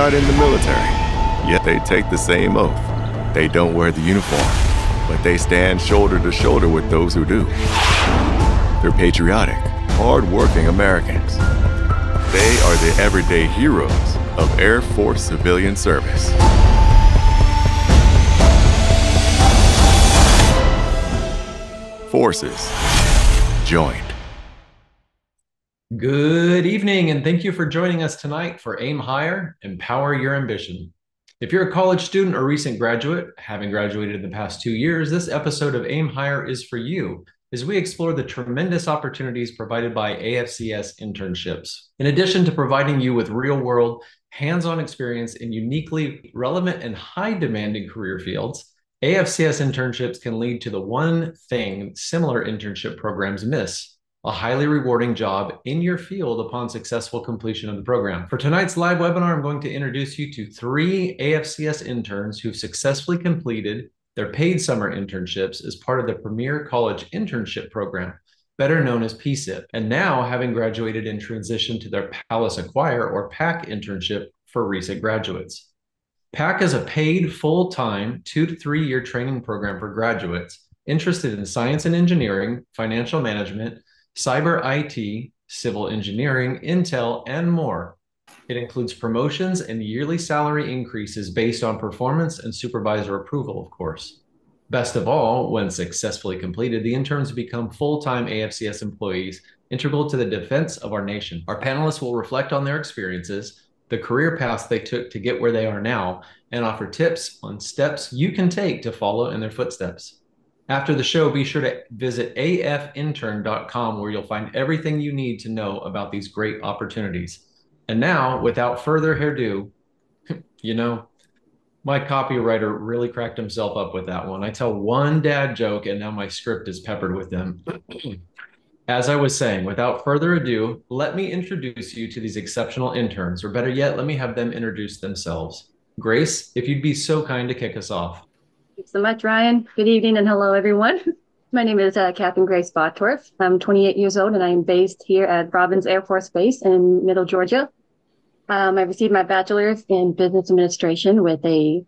not in the military, yet they take the same oath. They don't wear the uniform, but they stand shoulder to shoulder with those who do. They're patriotic, hard-working Americans. They are the everyday heroes of Air Force civilian service. Forces joined. Good evening, and thank you for joining us tonight for Aim Hire, Empower Your Ambition. If you're a college student or recent graduate, having graduated in the past two years, this episode of Aim Hire is for you as we explore the tremendous opportunities provided by AFCS internships. In addition to providing you with real world, hands on experience in uniquely relevant and high demanding career fields, AFCS internships can lead to the one thing similar internship programs miss a highly rewarding job in your field upon successful completion of the program. For tonight's live webinar, I'm going to introduce you to three AFCS interns who've successfully completed their paid summer internships as part of the Premier College Internship Program, better known as PCIP, and now having graduated and transitioned to their Palace Acquire or PAC internship for recent graduates. PAC is a paid full-time two to three year training program for graduates interested in science and engineering, financial management, cyber IT, civil engineering, Intel, and more. It includes promotions and yearly salary increases based on performance and supervisor approval, of course. Best of all, when successfully completed, the interns become full time AFCS employees integral to the defense of our nation. Our panelists will reflect on their experiences, the career paths they took to get where they are now, and offer tips on steps you can take to follow in their footsteps. After the show, be sure to visit afintern.com where you'll find everything you need to know about these great opportunities. And now, without further ado, you know, my copywriter really cracked himself up with that one. I tell one dad joke, and now my script is peppered with them. As I was saying, without further ado, let me introduce you to these exceptional interns, or better yet, let me have them introduce themselves. Grace, if you'd be so kind to kick us off. Thanks so much, Ryan. Good evening and hello, everyone. My name is uh, Captain Grace Bottorff. I'm 28 years old and I am based here at Robins Air Force Base in Middle Georgia. Um, I received my bachelor's in business administration with a,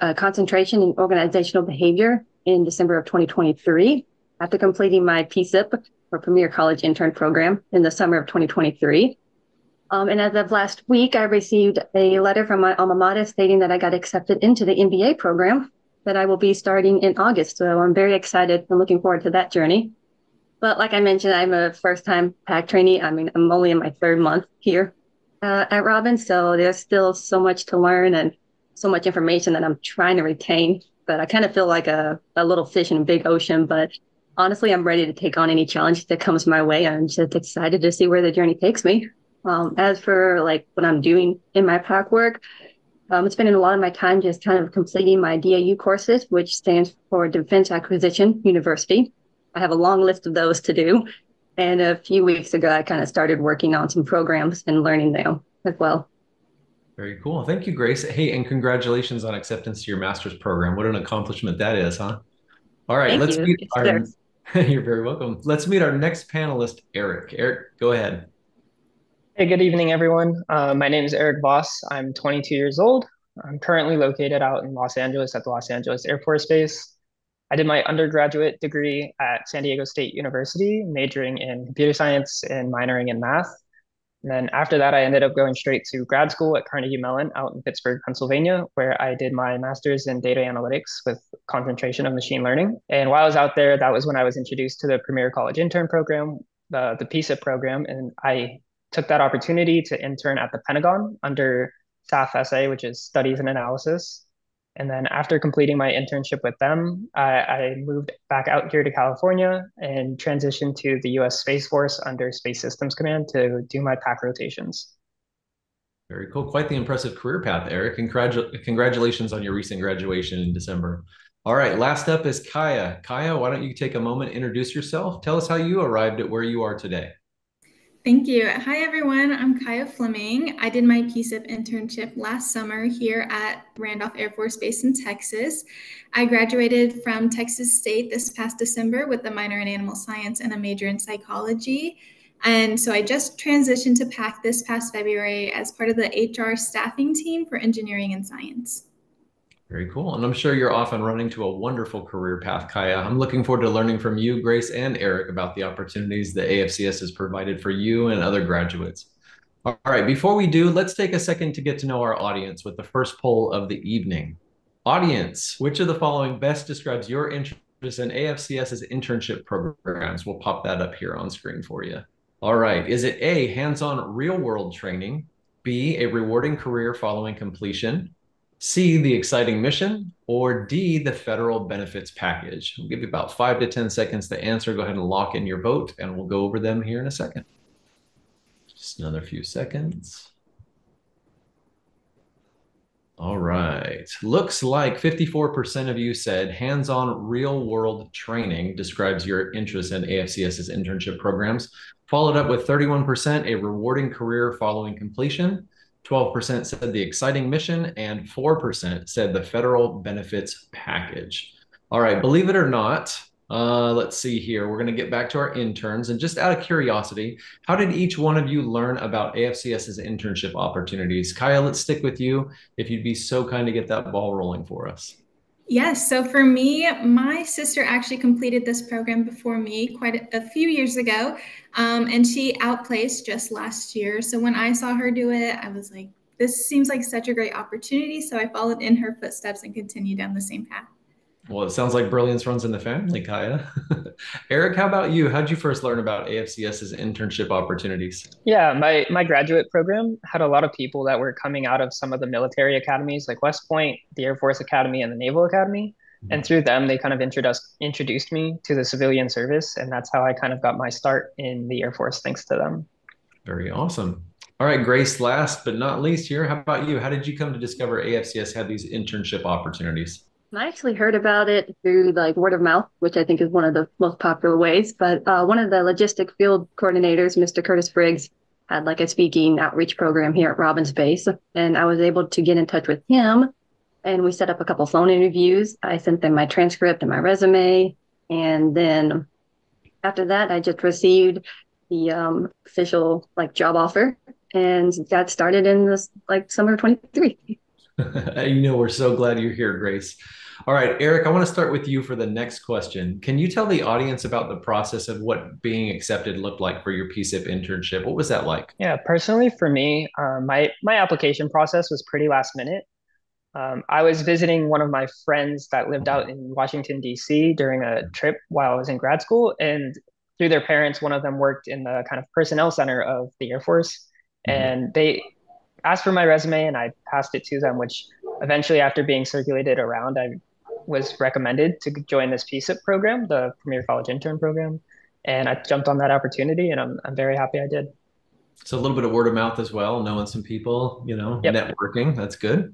a concentration in organizational behavior in December of 2023 after completing my PCIP or Premier College Intern Program in the summer of 2023. Um, and as of last week, I received a letter from my alma mater stating that I got accepted into the MBA program that I will be starting in August. So I'm very excited and looking forward to that journey. But like I mentioned, I'm a first time PAC trainee. I mean, I'm only in my third month here uh, at Robin. So there's still so much to learn and so much information that I'm trying to retain. But I kind of feel like a, a little fish in a big ocean. But honestly, I'm ready to take on any challenge that comes my way. I'm just excited to see where the journey takes me. Um, as for like what I'm doing in my PAC work, um, I'm spending a lot of my time just kind of completing my DAU courses, which stands for Defense Acquisition University. I have a long list of those to do. And a few weeks ago, I kind of started working on some programs and learning them as well. Very cool. Thank you, Grace. Hey, and congratulations on acceptance to your master's program. What an accomplishment that is, huh? All right, Thank let's you. meet our. You're very welcome. Let's meet our next panelist, Eric. Eric, go ahead. Hey, good evening, everyone. Uh, my name is Eric Voss. I'm 22 years old. I'm currently located out in Los Angeles at the Los Angeles Air Force Base. I did my undergraduate degree at San Diego State University, majoring in computer science and minoring in math. And then after that, I ended up going straight to grad school at Carnegie Mellon out in Pittsburgh, Pennsylvania, where I did my master's in data analytics with concentration of machine learning. And while I was out there, that was when I was introduced to the Premier College Intern Program, the, the PCIP program. And I took that opportunity to intern at the Pentagon under SAF SA, which is Studies and Analysis. And then after completing my internship with them, I, I moved back out here to California and transitioned to the US Space Force under Space Systems Command to do my PAC rotations. Very cool. Quite the impressive career path, Eric. Congratu- congratulations on your recent graduation in December. All right, last up is Kaya. Kaya, why don't you take a moment, introduce yourself, tell us how you arrived at where you are today. Thank you. Hi, everyone. I'm Kaya Fleming. I did my PCIP internship last summer here at Randolph Air Force Base in Texas. I graduated from Texas State this past December with a minor in animal science and a major in psychology. And so I just transitioned to PAC this past February as part of the HR staffing team for engineering and science. Very cool. And I'm sure you're off and running to a wonderful career path, Kaya. I'm looking forward to learning from you, Grace, and Eric about the opportunities that AFCS has provided for you and other graduates. All right, before we do, let's take a second to get to know our audience with the first poll of the evening. Audience, which of the following best describes your interest in AFCS's internship programs? We'll pop that up here on screen for you. All right, is it A, hands-on real-world training, B, a rewarding career following completion, C, the exciting mission, or D, the federal benefits package? We'll give you about five to 10 seconds to answer. Go ahead and lock in your vote, and we'll go over them here in a second. Just another few seconds. All right. Looks like 54% of you said hands on real world training describes your interest in AFCS's internship programs, followed up with 31% a rewarding career following completion. 12% said the exciting mission, and 4% said the federal benefits package. All right, believe it or not, uh, let's see here. We're going to get back to our interns. And just out of curiosity, how did each one of you learn about AFCS's internship opportunities? Kaya, let's stick with you if you'd be so kind to get that ball rolling for us. Yes. So for me, my sister actually completed this program before me quite a, few years ago. Um, and she outplaced just last year. So when I saw her do it, I was like, this seems like such a great opportunity. So I followed in her footsteps and continued down the same path. Well, it sounds like brilliance runs in the family, Kaya. Eric, how about you? How did you first learn about AFCS's internship opportunities? Yeah, my my graduate program had a lot of people that were coming out of some of the military academies like West Point, the Air Force Academy, and the Naval Academy. Mm-hmm. And through them, they kind of introduced introduced me to the civilian service, and that's how I kind of got my start in the Air Force, thanks to them. Very awesome. All right, Grace, last but not least here, how about you? How did you come to discover AFCS had these internship opportunities? I actually heard about it through like word of mouth, which I think is one of the most popular ways. But uh, one of the logistic field coordinators, Mr. Curtis Briggs, had like a speaking outreach program here at Robins Base, and I was able to get in touch with him, and we set up a couple phone interviews. I sent them my transcript and my resume, and then after that, I just received the um, official like job offer, and got started in this like summer 23. you know, we're so glad you're here, Grace. All right, Eric, I want to start with you for the next question. Can you tell the audience about the process of what being accepted looked like for your PCIP internship? What was that like? Yeah, personally for me, um, my my application process was pretty last minute. Um, I was visiting one of my friends that lived out in Washington D.C. during a trip while I was in grad school, and through their parents, one of them worked in the kind of personnel center of the Air Force, mm-hmm. and they asked for my resume and I passed it to them, which eventually, after being circulated around, I was recommended to join this PCIP program, the Premier College Intern Program. And I jumped on that opportunity and I'm, I'm very happy I did. So a little bit of word of mouth as well, knowing some people, you know, yep. networking. That's good.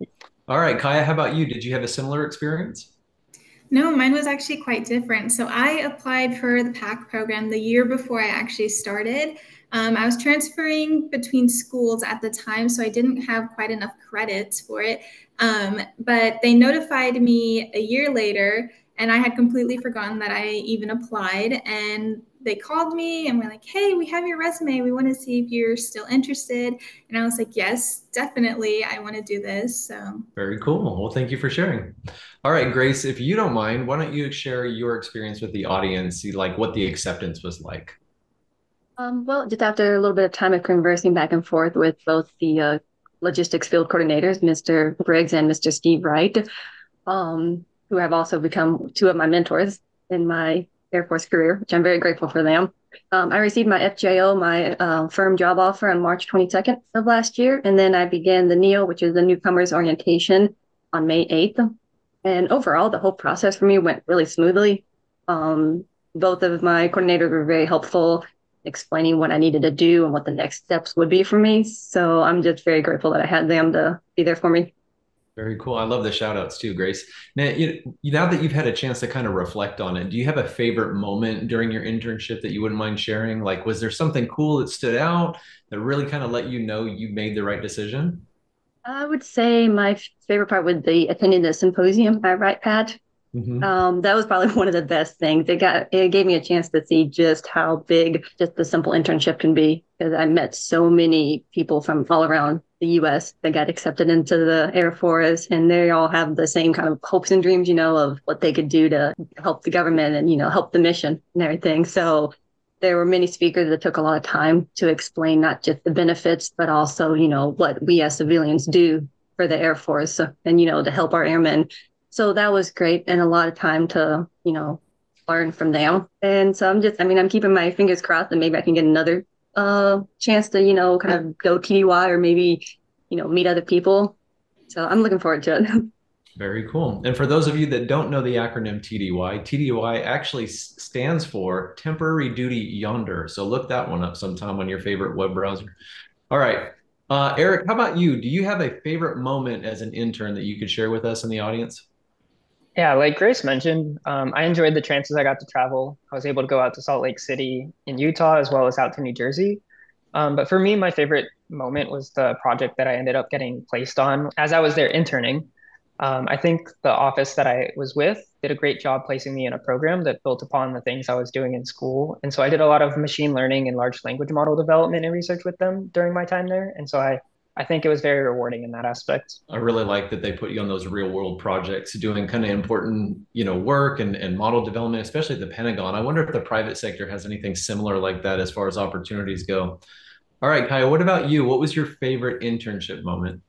All right, Kaya, how about you? Did you have a similar experience? No, mine was actually quite different. So I applied for the PAC program the year before I actually started. Um, I was transferring between schools at the time, so I didn't have quite enough credits for it. Um, but they notified me a year later, and I had completely forgotten that I even applied. And they called me and were like, hey, we have your resume. We want to see if you're still interested. And I was like, yes, definitely. I want to do this. So very cool. Well, thank you for sharing. All right, Grace, if you don't mind, why don't you share your experience with the audience, see like what the acceptance was like? Um, well, just after a little bit of time of conversing back and forth with both the uh, logistics field coordinators, Mr. Briggs and Mr. Steve Wright, um, who have also become two of my mentors in my Air Force career, which I'm very grateful for them. Um, I received my FJO, my uh, firm job offer on March 22nd of last year. And then I began the NEO, which is the newcomers orientation on May 8th. And overall, the whole process for me went really smoothly. Um, both of my coordinators were very helpful explaining what I needed to do and what the next steps would be for me. So I'm just very grateful that I had them to be there for me. Very cool. I love the shout outs too, Grace. Now, you, now that you've had a chance to kind of reflect on it, do you have a favorite moment during your internship that you wouldn't mind sharing? Like, was there something cool that stood out that really kind of let you know you made the right decision? I would say my favorite part would be attending the symposium at Wright-Patt Mm-hmm. Um, that was probably one of the best things. It got it gave me a chance to see just how big just the simple internship can be. Because I met so many people from all around the U.S. that got accepted into the Air Force, and they all have the same kind of hopes and dreams, you know, of what they could do to help the government and you know help the mission and everything. So there were many speakers that took a lot of time to explain not just the benefits, but also you know what we as civilians do for the Air Force and you know to help our airmen so that was great and a lot of time to, you know, learn from them. And so I'm just, I mean, I'm keeping my fingers crossed that maybe I can get another uh, chance to, you know, kind of go TDY or maybe, you know, meet other people. So I'm looking forward to it. Very cool. And for those of you that don't know the acronym TDY, TDY actually stands for Temporary Duty Yonder. So look that one up sometime on your favorite web browser. All right. Uh, Eric, how about you? Do you have a favorite moment as an intern that you could share with us in the audience? Yeah, like Grace mentioned, um, I enjoyed the chances I got to travel. I was able to go out to Salt Lake City in Utah as well as out to New Jersey. Um, but for me, my favorite moment was the project that I ended up getting placed on as I was there interning. Um, I think the office that I was with did a great job placing me in a program that built upon the things I was doing in school. And so I did a lot of machine learning and large language model development and research with them during my time there. And so I I think it was very rewarding in that aspect. I really like that they put you on those real world projects doing kind of important, you know, work and, and model development, especially the Pentagon. I wonder if the private sector has anything similar like that as far as opportunities go. All right, Kaya, what about you? What was your favorite internship moment?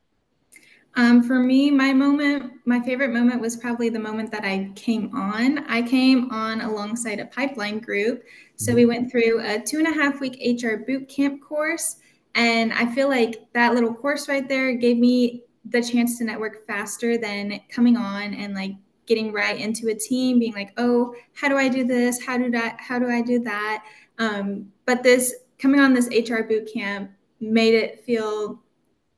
Um, for me, my moment, my favorite moment was probably the moment that I came on. I came on alongside a pipeline group. So we mm-hmm. went through a two and a half week HR boot camp course and I feel like that little course right there gave me the chance to network faster than coming on and like getting right into a team, being like, oh, how do I do this? How do that? How do I do that? Um, but this coming on this HR boot camp made it feel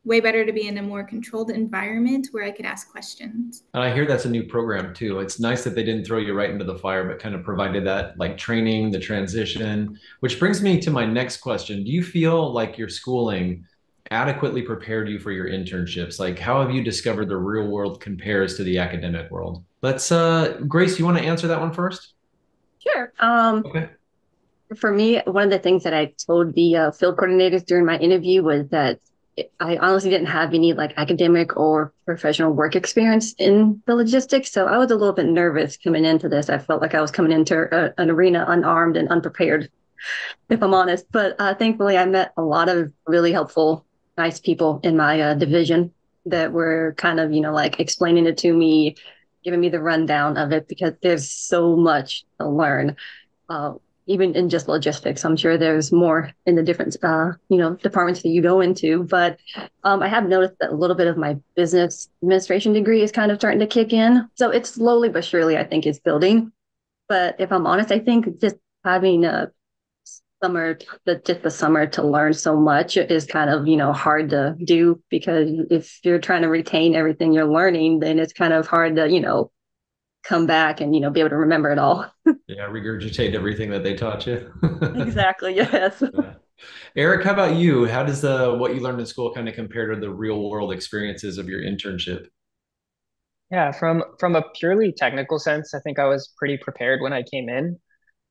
way better to be in a more controlled environment where I could ask questions. And I hear that's a new program too. It's nice that they didn't throw you right into the fire, but kind of provided that like training, the transition, which brings me to my next question. Do you feel like your schooling adequately prepared you for your internships? Like how have you discovered the real world compares to the academic world? Let's uh Grace, you want to answer that one first? Sure. Um okay. For me, one of the things that I told the uh, field coordinators during my interview was that I honestly didn't have any like academic or professional work experience in the logistics. So I was a little bit nervous coming into this. I felt like I was coming into a, an arena unarmed and unprepared, if I'm honest. But uh, thankfully, I met a lot of really helpful, nice people in my uh, division that were kind of, you know, like explaining it to me, giving me the rundown of it because there's so much to learn. Uh, even in just logistics. I'm sure there's more in the different, uh, you know, departments that you go into. But um, I have noticed that a little bit of my business administration degree is kind of starting to kick in. So it's slowly but surely, I think, is building. But if I'm honest, I think just having a summer, the, just the summer to learn so much is kind of, you know, hard to do because if you're trying to retain everything you're learning, then it's kind of hard to, you know, come back and you know be able to remember it all. Yeah regurgitate everything that they taught you. Exactly yes. Yeah. eric how about you? How does the what you learned in school kind of compare to the real world experiences of your internship? Yeah from from a purely technical sense i think i was pretty prepared when i came in.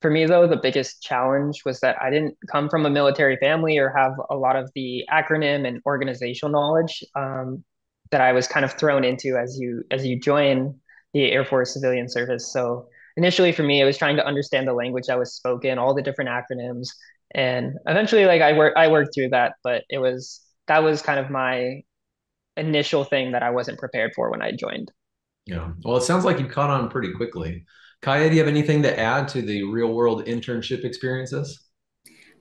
For me though the biggest challenge was that i didn't come from a military family or have a lot of the acronym and organizational knowledge um, that i was kind of thrown into as you as you join the Air Force Civilian Service. So initially for me, it was trying to understand the language that was spoken, all the different acronyms, and eventually, like I work, I worked through that. But it was that was kind of my initial thing that I wasn't prepared for when I joined. Yeah. Well, it sounds like you caught on pretty quickly. Kaya, do you have anything to add to the real world internship experiences?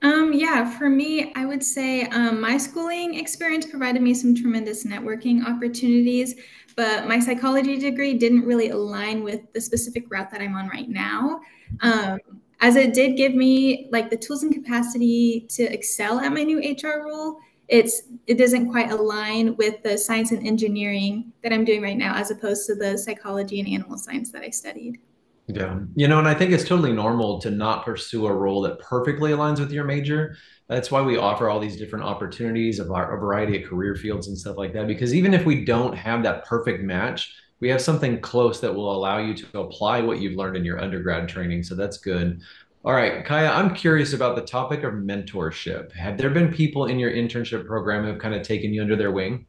Um, yeah, for me, I would say um, my schooling experience provided me some tremendous networking opportunities, but my psychology degree didn't really align with the specific route that I'm on right now. Um, as it did give me like the tools and capacity to excel at my new HR role, it's it doesn't quite align with the science and engineering that I'm doing right now, as opposed to the psychology and animal science that I studied. Yeah. You know, and I think it's totally normal to not pursue a role that perfectly aligns with your major. That's why we offer all these different opportunities of our, a variety of career fields and stuff like that. Because even if we don't have that perfect match, we have something close that will allow you to apply what you've learned in your undergrad training. So that's good. All right, Kaya, I'm curious about the topic of mentorship. Have there been people in your internship program who've kind of taken you under their wing?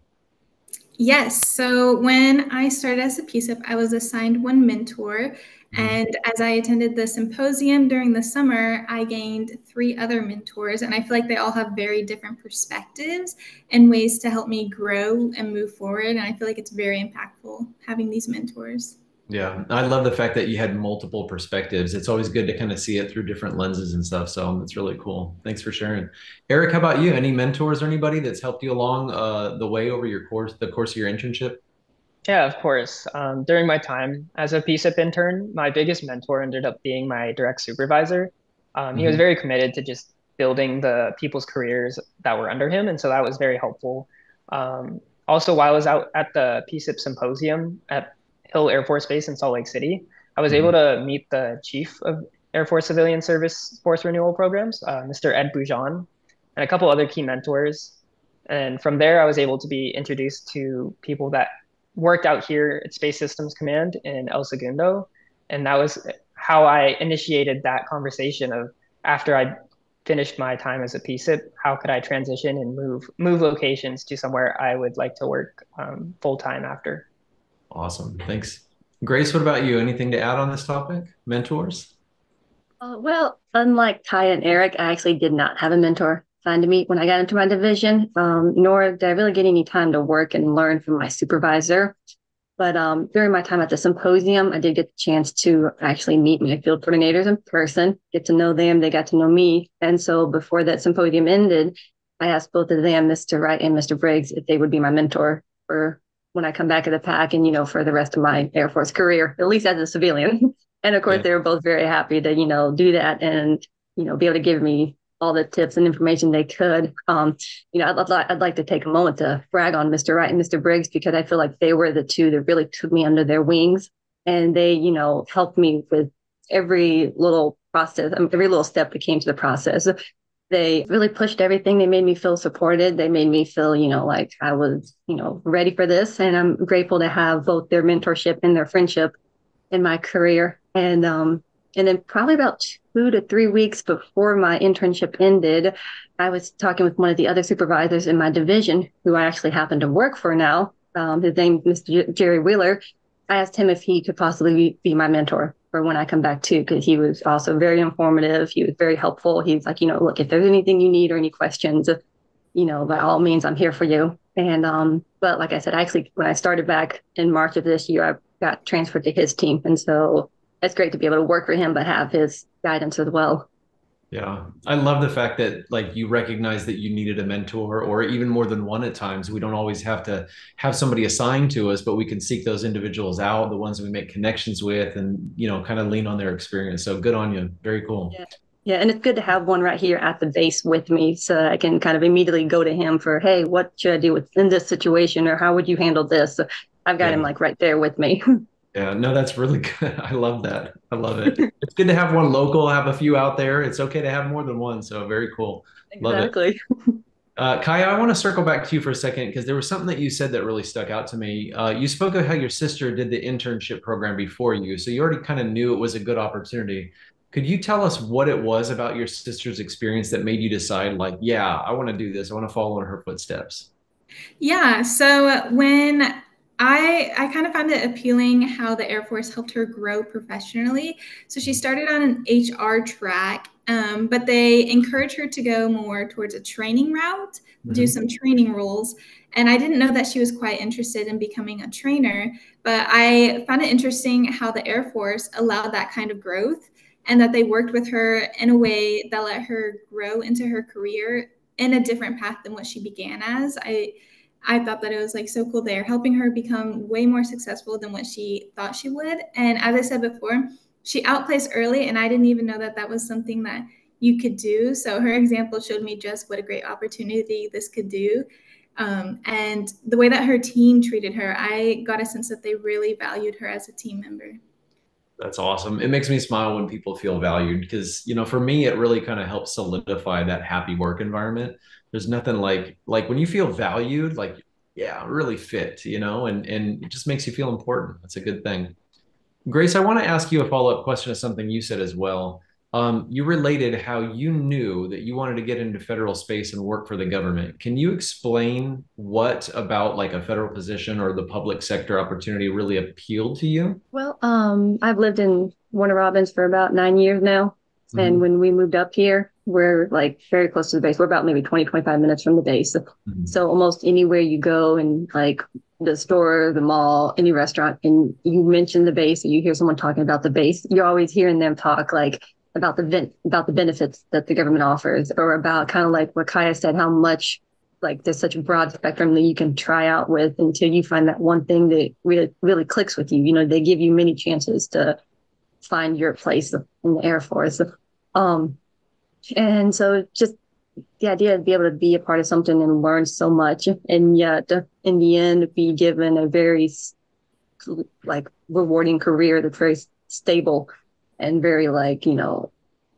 Yes. So when I started as a PCIP, I was assigned one mentor. Mm-hmm. And as I attended the symposium during the summer, I gained three other mentors. And I feel like they all have very different perspectives and ways to help me grow and move forward. And I feel like it's very impactful having these mentors. Yeah, I love the fact that you had multiple perspectives. It's always good to kind of see it through different lenses and stuff. So it's really cool. Thanks for sharing. Eric, how about you? Any mentors or anybody that's helped you along uh, the way over your course, the course of your internship? Yeah, of course. Um, during my time as a PCIP intern, my biggest mentor ended up being my direct supervisor. Um, mm-hmm. He was mm-hmm. very committed to just building the people's careers that were under him, and so that was very helpful. Um, also, while I was out at the PCIP symposium at Hill Air Force Base in Salt Lake City. I was mm-hmm. able to meet the chief of Air Force Civilian Service Force Renewal Programs, uh, Mr. Ed Boujon, and a couple other key mentors. And from there, I was able to be introduced to people that worked out here at Space Systems Command in El Segundo. And that was how I initiated that conversation of after I finished my time as a PCIP, how could I transition and move move locations to somewhere I would like to work um, full time after. Awesome. Thanks. Grace, what about you? Anything to add on this topic? Mentors? Uh, well, unlike Ty and Eric, I actually did not have a mentor assigned to me when I got into my division, um, nor did I really get any time to work and learn from my supervisor. But um, during my time at the symposium, I did get the chance to actually meet my field coordinators in person, get to know them. They got to know me. And so before that symposium ended, I asked both of them, Mr. Wright and Mr. Briggs, if they would be my mentor for when I come back at the PAC and, you know, for the rest of my Air Force career, at least as a civilian. and of course, yeah. they were both very happy to, you know, do that and, you know, be able to give me all the tips and information they could. Um, you know, I'd, I'd, like to take a moment to brag on Mr. Wright and Mr. Briggs because I feel like they were the two that really took me under their wings and they, you know, helped me with every little process, every little step that came to the process. They really pushed everything. They made me feel supported. They made me feel, you know, like I was, you know, ready for this. And I'm grateful to have both their mentorship and their friendship in my career. And um, and then probably about two to three weeks before my internship ended, I was talking with one of the other supervisors in my division, who I actually happen to work for now. Um, his name is Mr. Jerry Wheeler. I asked him if he could possibly be, be my mentor for when I come back too, because he was also very informative. He was very helpful. He's like, you know, look, if there's anything you need or any questions, you know, by all means, I'm here for you. And um, but like I said, actually, when I started back in March of this year, I got transferred to his team, and so it's great to be able to work for him, but have his guidance as well. Yeah. I love the fact that like you recognize that you needed a mentor or even more than one at times. We don't always have to have somebody assigned to us, but we can seek those individuals out, the ones we make connections with and, you know, kind of lean on their experience. So good on you. Very cool. Yeah. Yeah, and it's good to have one right here at the base with me, so I can kind of immediately go to him for, hey, what should I do with in this situation, or how would you handle this? So I've got yeah. him like right there with me. Yeah, no, that's really good. I love that. I love it. it's good to have one local, have a few out there. It's okay to have more than one. So very cool. Exactly. Love it. Uh, Kaya, I want to circle back to you for a second because there was something that you said that really stuck out to me. Uh, you spoke of how your sister did the internship program before you, so you already kind of knew it was a good opportunity. Could you tell us what it was about your sister's experience that made you decide, like, yeah, I want to do this. I want to follow in her footsteps? Yeah. So when I I kind of found it appealing how the Air Force helped her grow professionally. So she started on an HR track, um, but they encouraged her to go more towards a training route, mm-hmm. do some training roles. And I didn't know that she was quite interested in becoming a trainer, but I found it interesting how the Air Force allowed that kind of growth and that they worked with her in a way that let her grow into her career in a different path than what she began as. I I thought that it was like so cool there, helping her become way more successful than what she thought she would. And as I said before, she outplaced early, and I didn't even know that that was something that you could do. So her example showed me just what a great opportunity this could do. Um, and the way that her team treated her, I got a sense that they really valued her as a team member. That's awesome. It makes me smile when people feel valued because, you know, for me, it really kind of helps solidify that happy work environment there's nothing like like when you feel valued like yeah, really fit, you know, and and it just makes you feel important. That's a good thing. Grace, I want to ask you a follow-up question to something you said as well. Um, you related how you knew that you wanted to get into federal space and work for the government. Can you explain what about like a federal position or the public sector opportunity really appealed to you? Well, um, I've lived in Warner Robins for about nine years now. Mm-hmm. And when we moved up here, we're like very close to the base. We're about maybe 20, 25 minutes from the base. Mm-hmm. So almost anywhere you go and like the store, the mall, any restaurant, and you mention the base and you hear someone talking about the base, you're always hearing them talk like about the vent about the benefits that the government offers, or about kind of like what Kaya said, how much like there's such a broad spectrum that you can try out with until you find that one thing that really really clicks with you. You know, they give you many chances to find your place in the Air Force. Um, and so just the idea to be able to be a part of something and learn so much, and yet in the end be given a very like rewarding career that's very stable and very like you know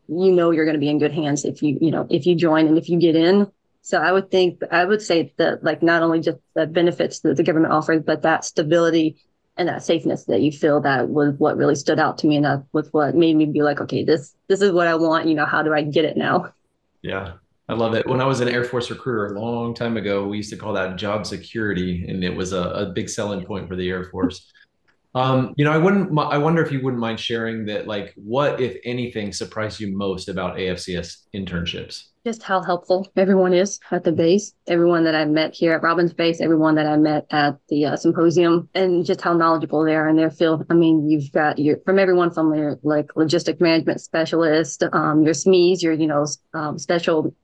you know you're going to be in good hands if you you know if you join and if you get in. So i would think i would say that like not only just the benefits that the government offers but that stability and that safeness that you feel that was what really stood out to me and that was what made me be like okay this this is what i want you know how do i get it now yeah I love it. When I was an Air Force recruiter a long time ago, we used to call that job security, and it was a, a big selling point for the Air Force. Um, you know, I wouldn't. I wonder if you wouldn't mind sharing that. Like, what, if anything, surprised you most about AFCS internships? Just how helpful everyone is at the base. Everyone that I met here at Robins Base, everyone that I met at the uh, symposium, and just how knowledgeable they are in their field. I mean, you've got your from everyone from your like logistic management specialist, um, your SMEs, your you know um, special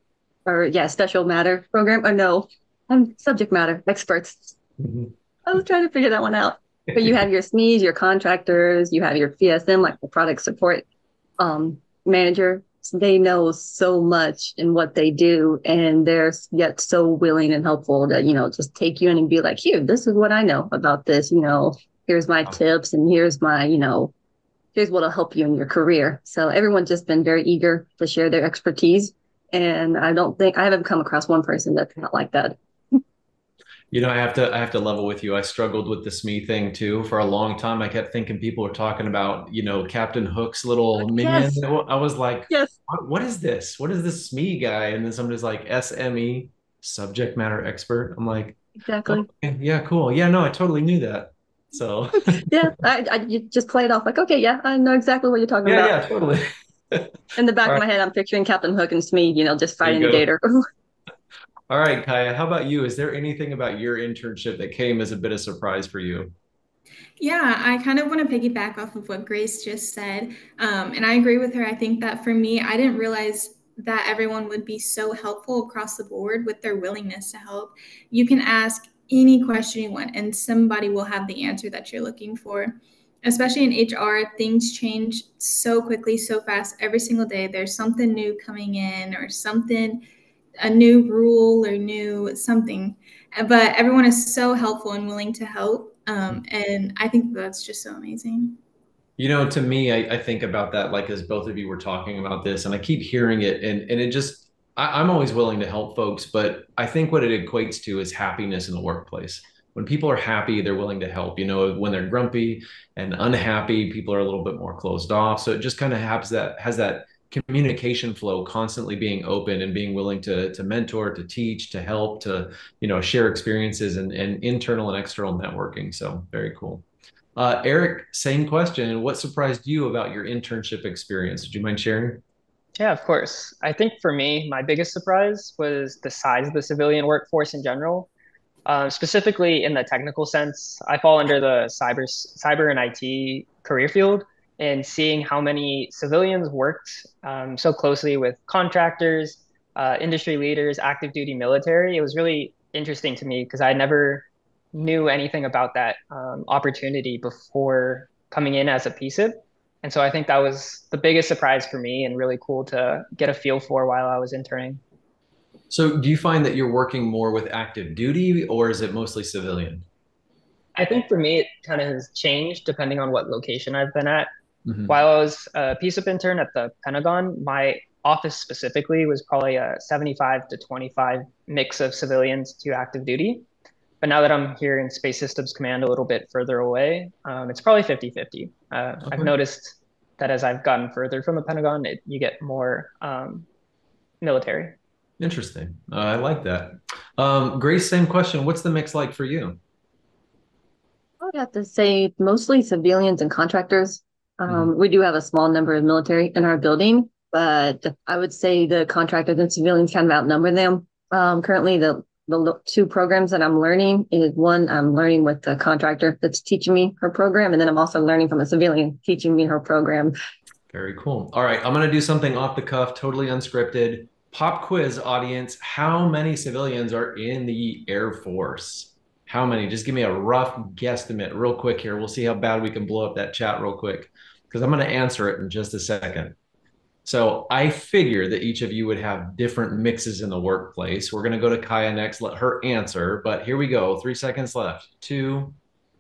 or yeah special matter program. Or no, I'm subject matter experts. Mm-hmm. I was trying to figure that one out but you have your SMEs, your contractors, you have your PSM, like the product support um, manager. They know so much in what they do, and they're yet so willing and helpful to, you know, just take you in and be like, here, this is what I know about this. You know, here's my tips, and here's my, you know, here's what'll help you in your career. So everyone's just been very eager to share their expertise. And I don't think I haven't come across one person that's not like that. You know, I have to I have to level with you. I struggled with the SME thing too for a long time. I kept thinking people were talking about, you know, Captain Hook's little uh, minion. Yes. I was like, yes. What, what is this? What is this SME guy? And then somebody's like SME, subject matter expert. I'm like, exactly. Okay, yeah, cool. Yeah, no, I totally knew that. So yeah, I, I just play it off like, okay, yeah, I know exactly what you're talking yeah, about. Yeah, totally. In the back All of my right. head, I'm picturing Captain Hook and Smee, you know, just fighting the gator. All right, Kaya, how about you? Is there anything about your internship that came as a bit of surprise for you? Yeah, I kind of want to piggyback off of what Grace just said. Um, and I agree with her. I think that for me, I didn't realize that everyone would be so helpful across the board with their willingness to help. You can ask any question you want, and somebody will have the answer that you're looking for. Especially in HR, things change so quickly, so fast. Every single day, there's something new coming in or something a new rule or new something. But everyone is so helpful and willing to help. Um, and I think that's just so amazing. You know, to me, I, I, think about that like as both of you were talking about this, and I keep hearing it, and and it just I, I'm always willing to help folks, but I think what it equates to is happiness in the workplace. When people are happy, they're willing to help. You know, when they're grumpy and unhappy, people are a little bit more closed off. So it just kind of has that has that communication flow constantly being open and being willing to to mentor to teach to help to you know share experiences and, and internal and external networking. So very cool. Uh, eric same question. What surprised you about your internship experience? Would you mind sharing? Yeah of course. I think for me my biggest surprise was the size of the civilian workforce in general. Uh, specifically in the technical sense i fall under the cyber cyber and IT career field and seeing how many civilians worked um, so closely with contractors, uh, industry leaders, active duty military. It was really interesting to me because I never knew anything about that um, opportunity before coming in as a PCIP. And so I think that was the biggest surprise for me and really cool to get a feel for while I was interning. So do you find that you're working more with active duty or is it mostly civilian? I think for me, it kind of has changed depending on what location I've been at. Mm-hmm. While I was a PCIP intern at the Pentagon, my office specifically was probably a 75 to 25 mix of civilians to active duty. but now that I'm here in Space Systems Command a little bit further away, um, it's probably 50 50. Uh, okay. I've noticed that as I've gotten further from the Pentagon, it, you get more um, military. Interesting. Uh, I like that. Um, Grace, same question. What's the mix like for you? I would have to say mostly civilians and contractors. Um. We do have a small number of military in our building, but I would say the contractors and civilians kind of outnumber them. Um, currently, the the two programs that I'm learning is one, I'm learning with the contractor that's teaching me her program. And then I'm also learning from a civilian teaching me her program. Very cool. All right. I'm going to do something off the cuff, totally unscripted. Pop quiz audience. How many civilians are in the Air Force? How many? Just give me a rough guesstimate real quick here. We'll see how bad we can blow up that chat real quick because I'm going to answer it in just a second. So I figure that each of you would have different mixes in the workplace. We're going to go to Kaya next, let her answer. But here we go. Three seconds left. Two,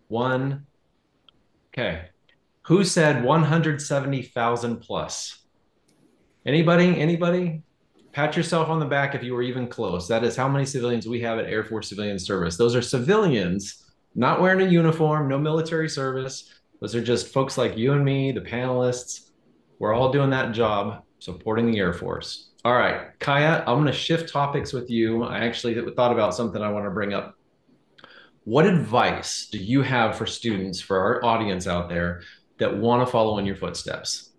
one. Okay. Who said 170,000 plus? Anybody? Anybody? Pat yourself on the back if you were even close. That is how many civilians we have at Air Force Civilian Service. Those are civilians, not wearing a uniform, no military service. Those are just folks like you and me, the panelists we're all doing that job supporting the Air Force. All right, Kaya, I'm going to shift topics with you. I actually thought about something I want to bring up. What advice do you have for students, for our audience out there that want to follow in your footsteps?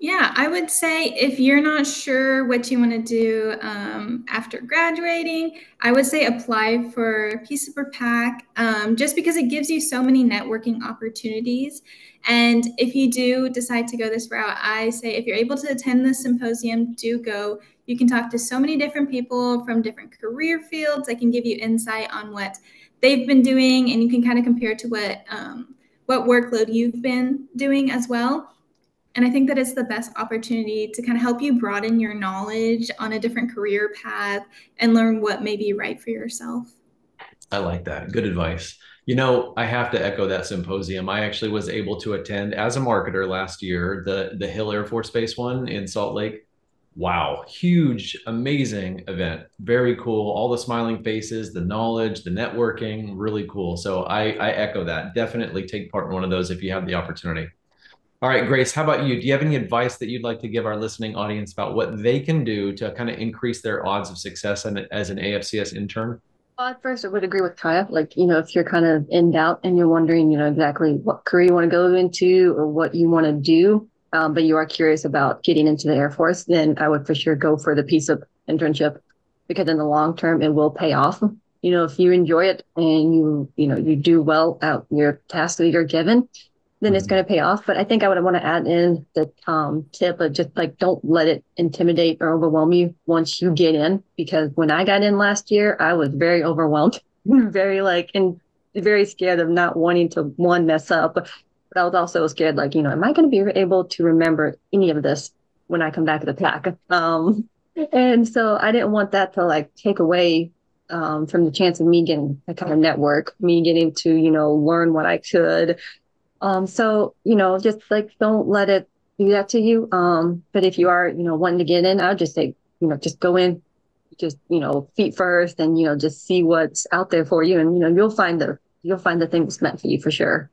Yeah, I would say if you're not sure what you want to do um, after graduating, I would say apply for Peace Super PAC um, just because it gives you so many networking opportunities. And if you do decide to go this route, I say if you're able to attend the symposium, do go. You can talk to so many different people from different career fields. I can give you insight on what they've been doing, and you can kind of compare to what um, what workload you've been doing as well. And I think that it's the best opportunity to kind of help you broaden your knowledge on a different career path and learn what may be right for yourself. I like that. Good advice. You know, I have to echo that symposium. I actually was able to attend as a marketer last year the the Hill Air Force Base one in Salt Lake. Wow, huge, amazing event. Very cool. All the smiling faces, the knowledge, the networking, really cool. So I, I echo that. Definitely take part in one of those if you have the opportunity. All right, Grace, how about you? Do you have any advice that you'd like to give our listening audience about what they can do to kind of increase their odds of success as an AFCS intern? Well, at first, I would agree with Kaya. Like, you know, if you're kind of in doubt and you're wondering, you know, exactly what career you want to go into or what you want to do, um, but you are curious about getting into the Air Force, then I would for sure go for the piece of internship because in the long term, it will pay off. You know, if you enjoy it and you, you know, you do well at your task that you're given, then it's mm-hmm. going to pay off. But I think I would want to add in the um, tip of just like don't let it intimidate or overwhelm you once you get in. Because when I got in last year, I was very overwhelmed, very like, and very scared of not wanting to one mess up. But I was also scared, like, you know, am I going to be able to remember any of this when I come back to the PAC? Um, and so I didn't want that to like take away um, from the chance of me getting a kind of network, me getting to, you know, learn what I could, um, so, you know, just like don't let it do that to you. Um, but if you are, you know, wanting to get in, I'll just say, you know, just go in, just, you know, feet first and, you know, just see what's out there for you. And, you know, you'll find the, you'll find the thing that's meant for you for sure.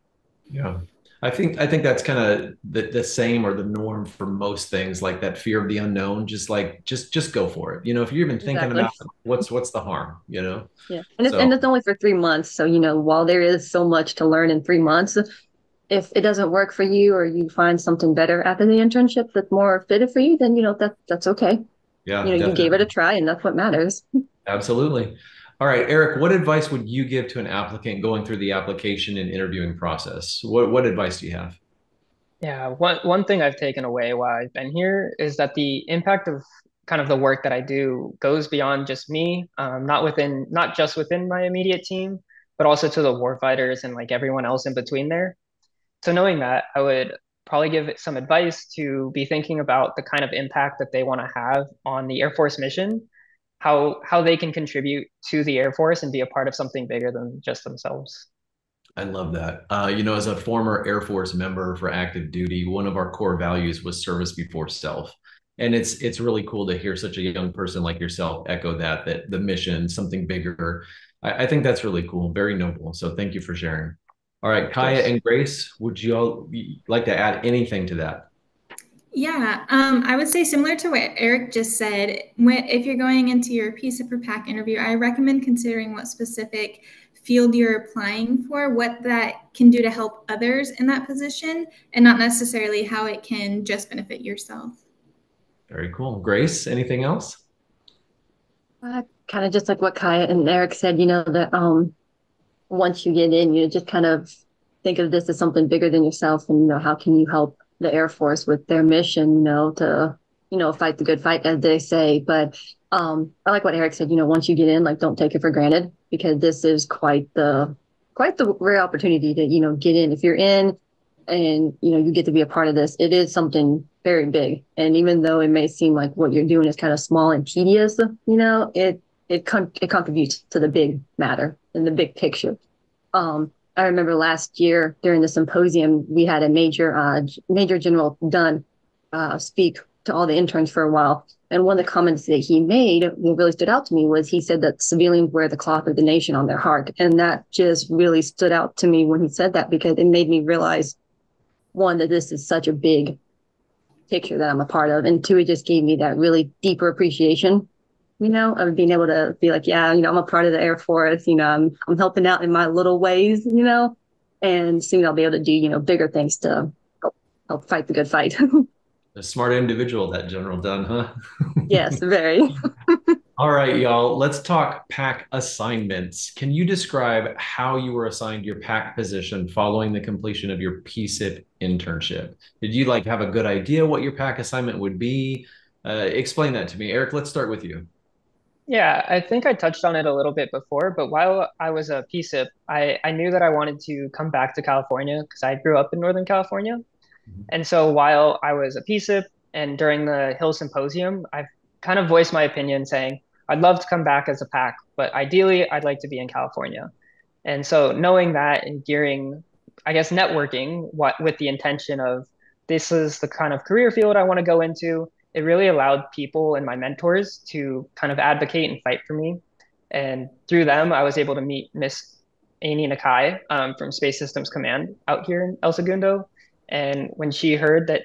Yeah. I think I think that's kind of the, the same or the norm for most things, like that fear of the unknown. Just like just just go for it. You know, if you're even thinking exactly. about what's what's the harm, you know. Yeah, and it's so, and it's only for three months, so you know, while there is so much to learn in three months, if it doesn't work for you or you find something better after the internship that's more fitted for you, then you know that that's okay. Yeah, you know, definitely. you gave it a try, and that's what matters. Absolutely. All right, Eric, what advice would you give to an applicant going through the application and interviewing process? What what advice do you have? Yeah, one one thing I've taken away while I've been here is that the impact of kind of the work that I do goes beyond just me, um, not within not just within my immediate team, but also to the warfighters and like everyone else in between there. So knowing that, I would probably give some advice to be thinking about the kind of impact that they want to have on the Air Force mission, how how they can contribute to the Air Force and be a part of something bigger than just themselves. I love that. Uh, you know, as a former Air Force member for active duty, one of our core values was service before self. And it's it's really cool to hear such a young person like yourself echo that that the mission, something bigger, I, I think that's really cool, very noble. So thank you for sharing. All right, Kaya and Grace, would you all like to add anything to that? Yeah, um, I would say similar to what Eric just said. When, if you're going into your PCIP or PAC interview, I recommend considering what specific field you're applying for, what that can do to help others in that position, and not necessarily how it can just benefit yourself. Very cool. Grace, anything else? Uh, kind of just like what Kaya and Eric said, you know, that um, once you get in, you just kind of think of this as something bigger than yourself, and you know, how can you help the Air Force with their mission, you know, to you know fight the good fight, as they say. But um, I like what Eric said. You know, once you get in, like, don't take it for granted because this is quite the quite the rare opportunity to you know get in. If you're in, and you know you get to be a part of this, it is something very big. And even though it may seem like what you're doing is kind of small and tedious, you know, it it con- it contributes to the big matter and the big picture. Um, I remember last year during the symposium, we had a major uh, Major General Dunn uh, speak to all the interns for a while. And one of the comments that he made that really stood out to me was he said that civilians wear the cloth of the nation on their heart. And that just really stood out to me when he said that because it made me realize one, that this is such a big picture that I'm a part of. And two, it just gave me that really deeper appreciation you know, of being able to be like, yeah, you know, I'm a part of the Air Force, you know, I'm, I'm helping out in my little ways, you know, and soon I'll be able to do, you know, bigger things to help, help fight the good fight. a smart individual, that General Dunn, huh? yes, very. All right, y'all, let's talk PAC assignments. Can you describe how you were assigned your PAC position following the completion of your PCIP internship? Did you like have a good idea what your PAC assignment would be? Uh, explain that to me. Eric, let's start with you. Yeah, I think I touched on it a little bit before, but while I was a PCIP, I, I knew that I wanted to come back to California because I grew up in Northern California. Mm-hmm. And so while I was a PCIP and during the Hill Symposium, I've kind of voiced my opinion saying, I'd love to come back as a PAC, but ideally I'd like to be in California. And so knowing that and gearing, I guess, networking what with the intention of this is the kind of career field I want to go into it really allowed people and my mentors to kind of advocate and fight for me. And through them, I was able to meet Miss Amy Nakai um, from Space Systems Command out here in El Segundo. And when she heard that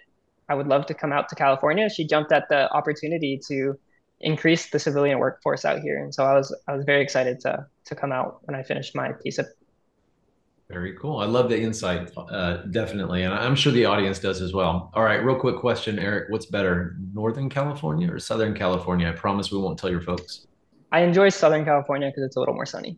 I would love to come out to California, she jumped at the opportunity to increase the civilian workforce out here. And so I was I was very excited to to come out when I finished my PCIP very cool. I love the insight, uh, definitely. And I'm sure the audience does as well. All right, real quick question, Eric. What's better, Northern California or Southern California? I promise we won't tell your folks. I enjoy Southern California because it's a little more sunny.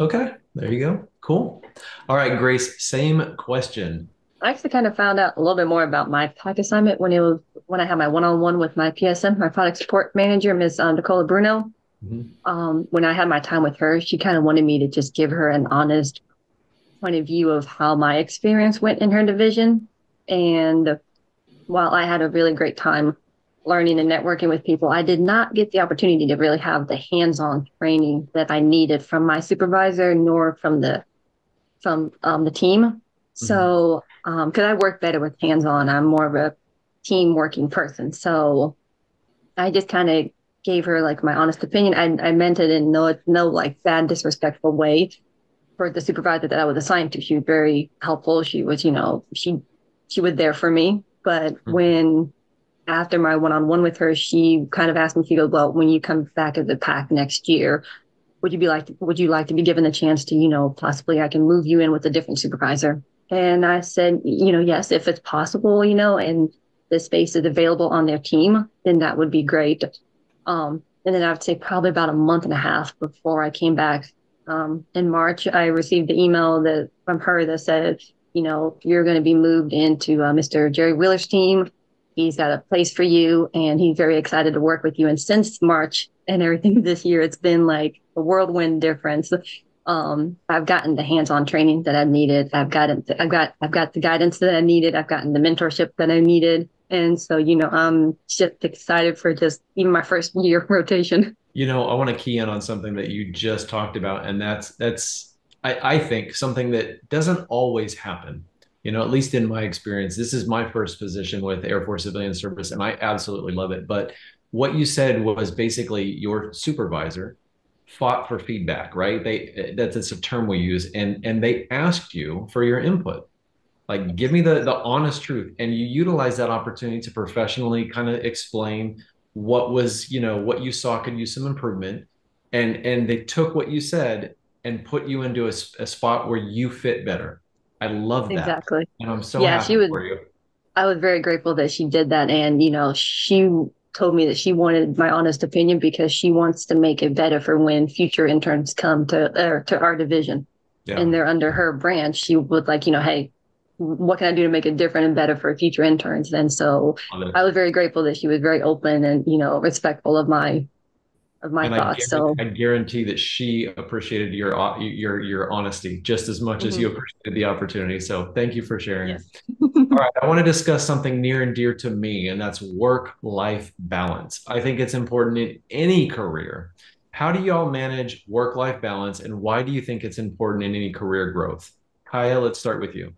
Okay, there you go. Cool. All right, Grace, same question. I actually kind of found out a little bit more about my PAC assignment when it was when I had my one-on-one with my PSM, my product support manager, Ms. Um, Nicola Bruno. Mm-hmm. Um, when I had my time with her, she kind of wanted me to just give her an honest point of view of how my experience went in her division. And while I had a really great time learning and networking with people, I did not get the opportunity to really have the hands-on training that I needed from my supervisor nor from the from um, the team. Mm-hmm. So, because um, I work better with hands-on, I'm more of a team working person. So, I just kind of gave her like my honest opinion. I, I meant it in no no like bad disrespectful way for the supervisor that I was assigned to. She was very helpful. She was, you know, she she was there for me. But mm-hmm. when after my one-on-one with her, she kind of asked me, she goes, Well, when you come back as the PAC next year, would you be like would you like to be given a chance to, you know, possibly I can move you in with a different supervisor? And I said, you know, yes, if it's possible, you know, and the space is available on their team, then that would be great. Um, and then I would say probably about a month and a half before I came back um, in March, I received the email that from her that said, you know, you're going to be moved into uh, Mr. Jerry Wheeler's team. He's got a place for you, and he's very excited to work with you. And since March and everything this year, it's been like a whirlwind difference. Um, I've gotten the hands-on training that I needed. I've gotten, I've got, I've got the guidance that I needed. I've gotten the mentorship that I needed. And so, you know, I'm just excited for just even my first year rotation you know, I want to key in on something that you just talked about, and that's that's I, I think something that doesn't always happen. You know, at least in my experience, this is my first position with Air Force Civilian Service, and I absolutely love it. But what you said was basically your supervisor fought for feedback, right? They that's it's a term we use, and and they asked you for your input. Like, give me the the honest truth, and you utilize that opportunity to professionally kind of explain what was, you know, what you saw could use some improvement, and and they took what you said and put you into a, a spot where you fit better. I love that. Exactly. And I'm so yeah, she was, for you. I was very grateful that she did that. And, you know, she told me that she wanted my honest opinion because she wants to make it better for when future interns come to or to our division Yeah. and they're under her branch. She would like, you know, hey, what can I do to make it different and better for future interns? And so I was very grateful that she was very open and, you know, respectful of my of my and I thoughts. guarantee, So I guarantee that she appreciated your uh, your your honesty just as much as Mm-hmm. you appreciated the opportunity. So thank you for sharing. Yes. All right, I want to discuss something near and dear to me, and that's work-life balance. I think it's important in any career. How do y'all manage work-life balance, and why do you think it's important in any career growth? Kaya, let's start with you.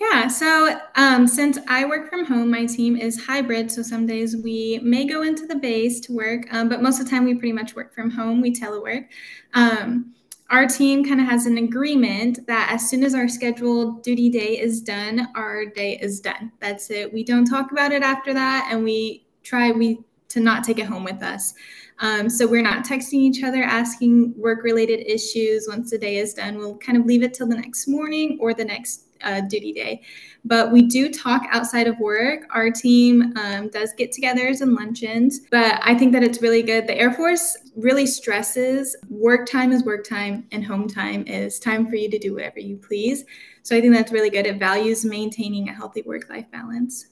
Yeah, so um, since I work from home, my team is hybrid. So some days we may go into the base to work, um, but most of the time we pretty much work from home. We telework. Um, our team kind of has an agreement that as soon as our scheduled duty day is done, our day is done. That's it. We don't talk about it after that, and we try we to not take it home with us. Um, so we're not texting each other asking work-related issues once the day is done. We'll kind of leave it till the next morning or the next uh, duty day. But we do talk outside of work. Our team um, does get togethers and luncheons, but I think that it's really good. The Air Force really stresses work time is work time and home time is time for you to do whatever you please. So I think that's really good. It values maintaining a healthy work life balance.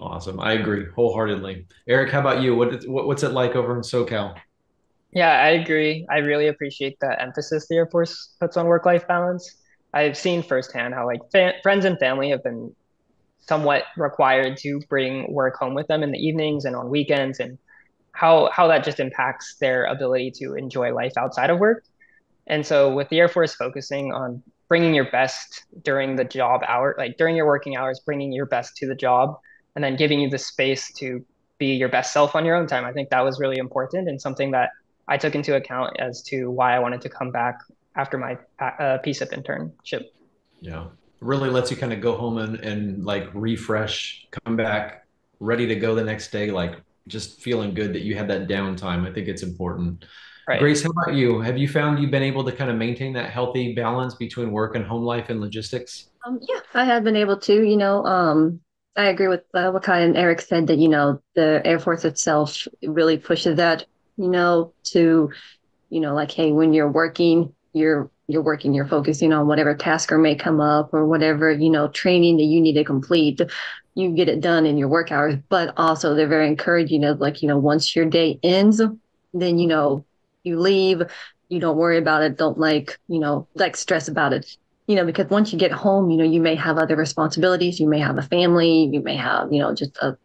Awesome, I agree wholeheartedly. Eric, how about you? What, what what's it like over in SoCal? Yeah, I agree. I really appreciate the emphasis the Air Force puts on work-life balance. I've seen firsthand how like fa- friends and family have been somewhat required to bring work home with them in the evenings and on weekends, and how how that just impacts their ability to enjoy life outside of work. And so, with the Air Force focusing on bringing your best during the job hour, like during your working hours, bringing your best to the job, and then giving you the space to be your best self on your own time, I think that was really important and something that I took into account as to why I wanted to come back after my uh, PCIP internship. Yeah, really lets you kind of go home and, and like refresh, come back ready to go the next day, like just feeling good that you had that downtime. I think it's important. Right. Grace, how about you? Have you found you've been able to kind of maintain that healthy balance between work and home life and logistics? Um, yeah, I have been able to. You know, um, I agree with uh, what Kai and Eric said that you know the Air Force itself really pushes that. You know, to you know, like hey, when you're working, you're you're working, you're focusing on whatever task or may come up or whatever you know training that you need to complete. You get it done in your work hours, but also they're very encouraging of like you know once your day ends, then you know you leave. You don't worry about it. Don't like you know like stress about it you know, because once you get home, you know, you may have other responsibilities. You may have a family. You may have, you know, just a,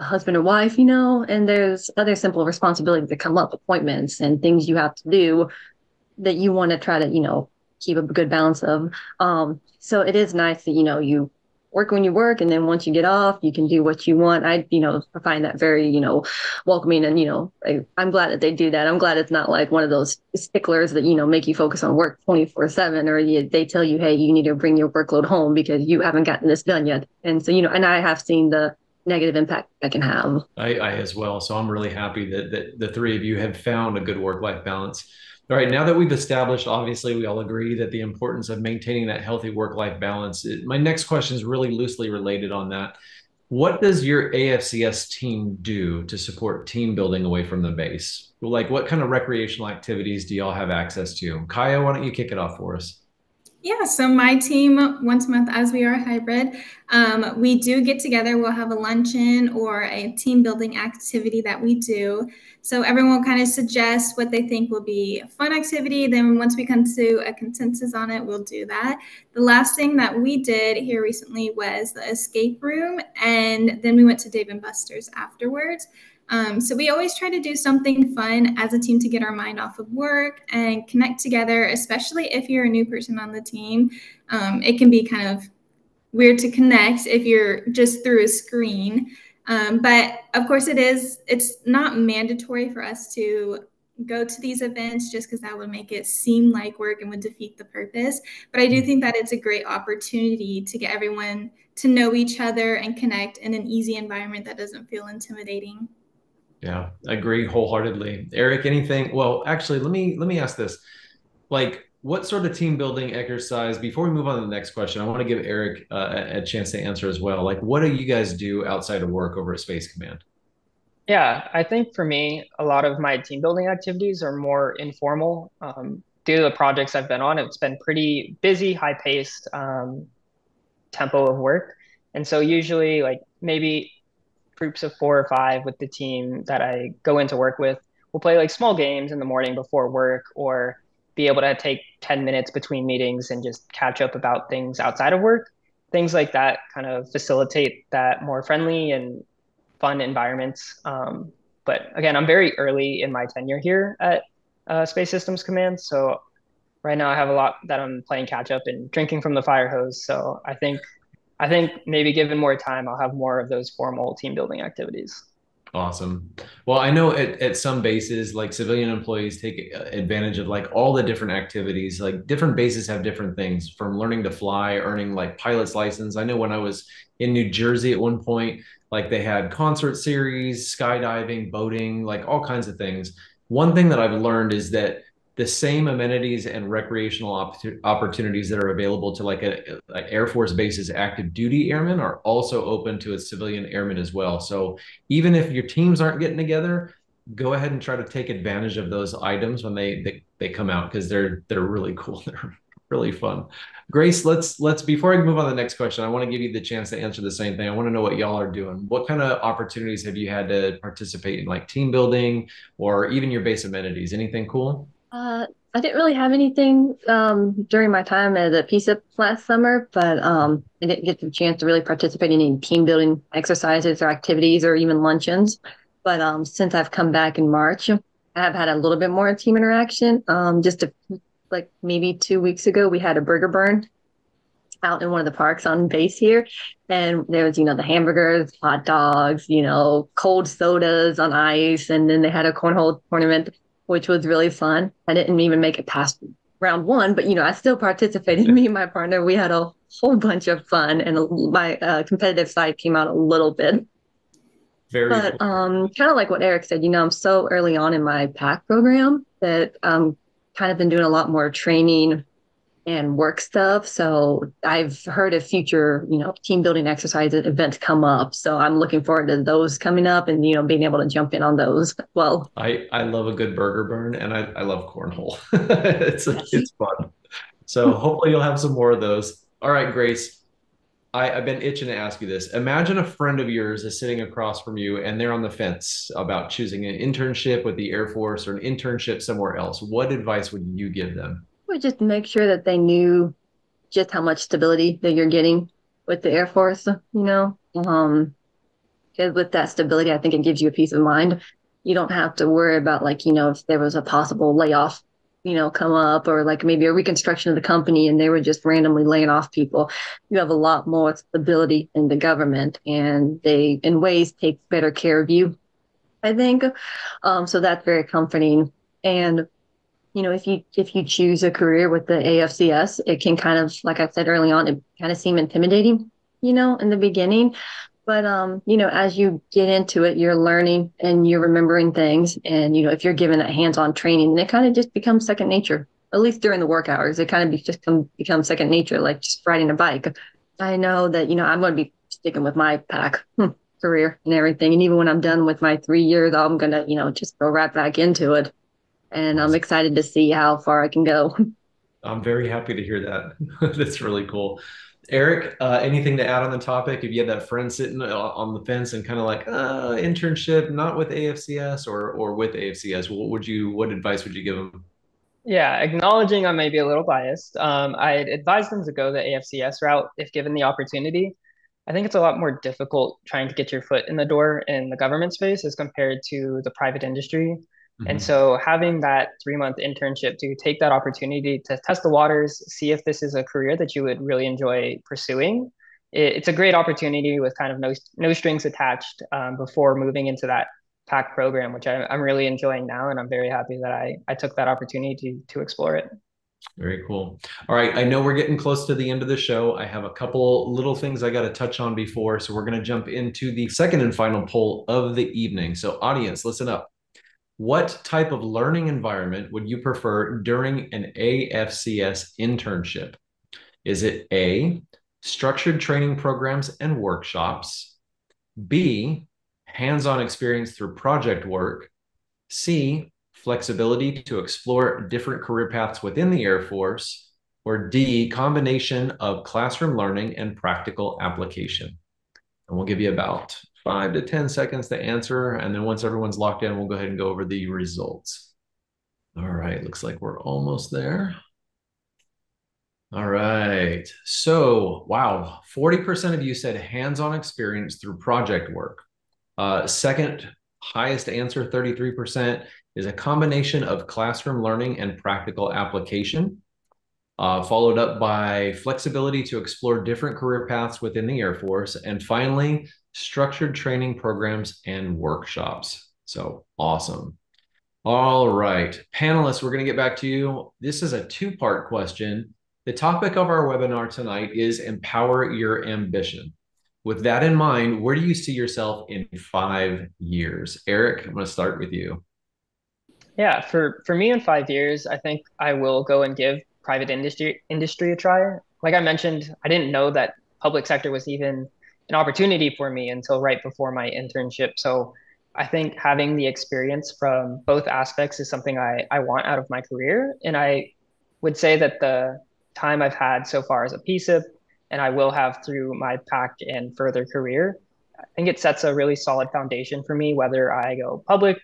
a husband or wife, you know, and there's other simple responsibilities that come up, appointments and things you have to do that you want to try to, you know, keep a good balance of. Um, so it is nice that, you know, you work when you work and then once you get off you can do what you want i you know find that very you know welcoming and you know I, i'm glad that they do that i'm glad it's not like one of those sticklers that you know make you focus on work 24 7 or you, they tell you hey you need to bring your workload home because you haven't gotten this done yet and so you know and i have seen the negative impact that can have I, I as well. So I'm really happy that, that the three of you have found a good work life balance. All right, now that we've established, obviously, we all agree that the importance of maintaining that healthy work life balance. My next question is really loosely related on that. What does your AFCS team do to support team building away from the base? Like, what kind of recreational activities do y'all have access to? Kaya, why don't you kick it off for us? Yeah, so my team once a month, as we are hybrid, um, we do get together. We'll have a luncheon or a team building activity that we do. So everyone will kind of suggest what they think will be a fun activity. Then once we come to a consensus on it, we'll do that. The last thing that we did here recently was the escape room, and then we went to Dave and Buster's afterwards. Um, so we always try to do something fun as a team to get our mind off of work and connect together, especially if you're a new person on the team. Um, it can be kind of weird to connect if you're just through a screen. Um, but of course, it is. It's not mandatory for us to go to these events just because that would make it seem like work and would defeat the purpose. But I do think that it's a great opportunity to get everyone to know each other and connect in an easy environment that doesn't feel intimidating. Yeah, I agree wholeheartedly. Eric, anything? Well, actually, let me let me ask this. Like what sort of team building exercise before we move on to the next question i want to give eric uh, a chance to answer as well like what do you guys do outside of work over at space command yeah i think for me a lot of my team building activities are more informal um, due to the projects i've been on it's been pretty busy high paced um, tempo of work and so usually like maybe groups of four or five with the team that i go into work with we'll play like small games in the morning before work or be able to take 10 minutes between meetings and just catch up about things outside of work. Things like that kind of facilitate that more friendly and fun environments. Um, but again, I'm very early in my tenure here at uh, Space Systems Command. So right now I have a lot that I'm playing catch up and drinking from the fire hose. So I think I think maybe given more time, I'll have more of those formal team building activities. Awesome. Well, I know at, at some bases, like civilian employees take advantage of like all the different activities. Like different bases have different things from learning to fly, earning like pilot's license. I know when I was in New Jersey at one point, like they had concert series, skydiving, boating, like all kinds of things. One thing that I've learned is that the same amenities and recreational opportunities that are available to like a, a, Air Force base's active duty airmen are also open to its civilian airmen as well. So even if your teams aren't getting together, go ahead and try to take advantage of those items when they they, they come out because they're they're really cool. They're really fun. Grace, let's let's before I move on to the next question, I want to give you the chance to answer the same thing. I want to know what y'all are doing. What kind of opportunities have you had to participate in, like team building or even your base amenities? Anything cool? Uh, I didn't really have anything um, during my time as a PCIP last summer, but um, I didn't get the chance to really participate in any team building exercises or activities or even luncheons. But um, since I've come back in March, I have had a little bit more team interaction. Um, just a, like maybe two weeks ago, we had a burger burn out in one of the parks on base here. And there was, you know, the hamburgers, hot dogs, you know, cold sodas on ice. And then they had a cornhole tournament which was really fun. I didn't even make it past round one, but you know, I still participated. Me and my partner, we had a whole bunch of fun, and my uh, competitive side came out a little bit. Very but cool. um, kind of like what Eric said, you know, I'm so early on in my PAC program that I'm kind of been doing a lot more training and work stuff. So I've heard of future, you know, team building exercises events come up. So I'm looking forward to those coming up and, you know, being able to jump in on those. Well, I, I love a good burger burn and I, I love cornhole. it's, it's fun. So hopefully you'll have some more of those. All right, Grace. I, I've been itching to ask you this. Imagine a friend of yours is sitting across from you and they're on the fence about choosing an internship with the Air Force or an internship somewhere else. What advice would you give them? Would just make sure that they knew just how much stability that you're getting with the Air Force, you know. Um, because with that stability, I think it gives you a peace of mind. You don't have to worry about like, you know, if there was a possible layoff, you know, come up or like maybe a reconstruction of the company and they were just randomly laying off people. You have a lot more stability in the government and they in ways take better care of you, I think. Um, so that's very comforting. And you know, if you if you choose a career with the AFCS, it can kind of, like I said early on, it kind of seem intimidating, you know, in the beginning. But um, you know, as you get into it, you're learning and you're remembering things. And you know, if you're given that hands-on training, then it kind of just becomes second nature. At least during the work hours, it kind of be, just come, become second nature, like just riding a bike. I know that you know I'm going to be sticking with my PAC hmm, career and everything. And even when I'm done with my three years, I'm gonna you know just go right back into it and I'm excited to see how far I can go. I'm very happy to hear that. That's really cool. Eric, uh, anything to add on the topic? If you had that friend sitting uh, on the fence and kind of like uh, internship, not with AFCS or or with AFCS, what would you? What advice would you give them? Yeah, acknowledging I may be a little biased. Um, I'd advise them to go the AFCS route if given the opportunity. I think it's a lot more difficult trying to get your foot in the door in the government space as compared to the private industry. Mm-hmm. And so having that three month internship to take that opportunity to test the waters, see if this is a career that you would really enjoy pursuing, it, it's a great opportunity with kind of no, no strings attached um, before moving into that PAC program, which I, am really enjoying now, and I'm very happy that I I took that opportunity to to explore it. Very cool. All right, I know we're getting close to the end of the show. I have a couple little things I got to touch on before, so we're going to jump into the second and final poll of the evening. So, audience, listen up. What type of learning environment would you prefer during an AFCS internship? Is it A, structured training programs and workshops, B, hands on experience through project work, C, flexibility to explore different career paths within the Air Force, or D, combination of classroom learning and practical application. And we'll give you about five to 10 seconds to answer. And then once everyone's locked in, we'll go ahead and go over the results. All right, looks like we're almost there. All right. So, wow, 40% of you said hands on experience through project work. Uh, second highest answer, 33%, is a combination of classroom learning and practical application, uh, followed up by flexibility to explore different career paths within the Air Force, and finally, structured training programs and workshops. So awesome. All right, panelists, we're going to get back to you. This is a two part question. The topic of our webinar tonight is Empower Your Ambition. With that in mind, where do you see yourself in five years? Eric, I'm going to start with you. Yeah, for, for me in five years, I think I will go and give private industry industry a try. Like I mentioned, I didn't know that public sector was even an opportunity for me until right before my internship. So I think having the experience from both aspects is something I, I want out of my career. And I would say that the time I've had so far as a PCIP, and I will have through my PAC and further career, I think it sets a really solid foundation for me, whether I go public